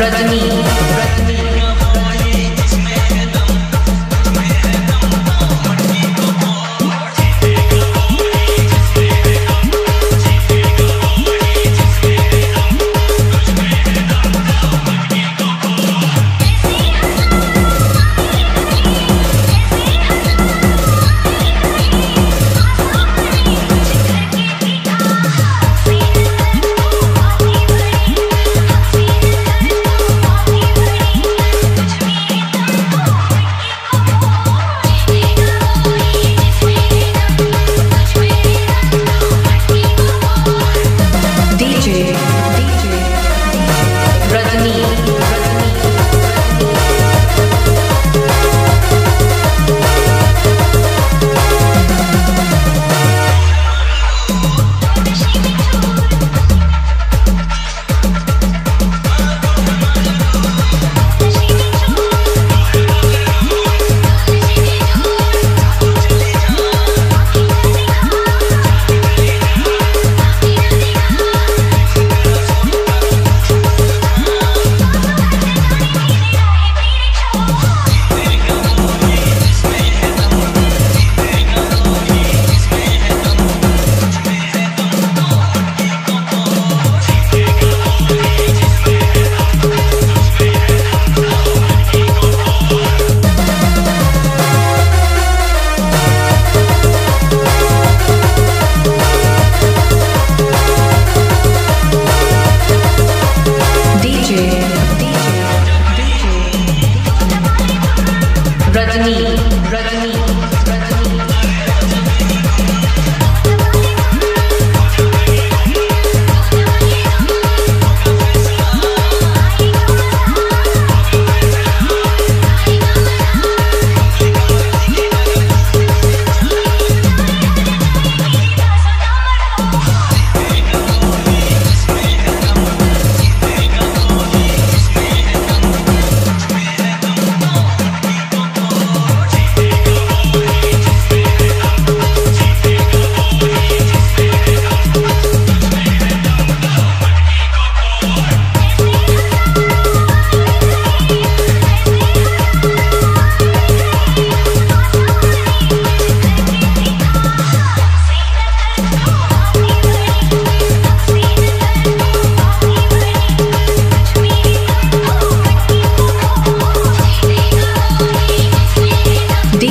Rajni. Ronnie.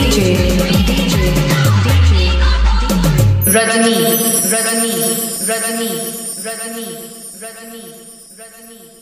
DJ Rajni. Rajni. Rajni. Rajni. Rajni. Rajni.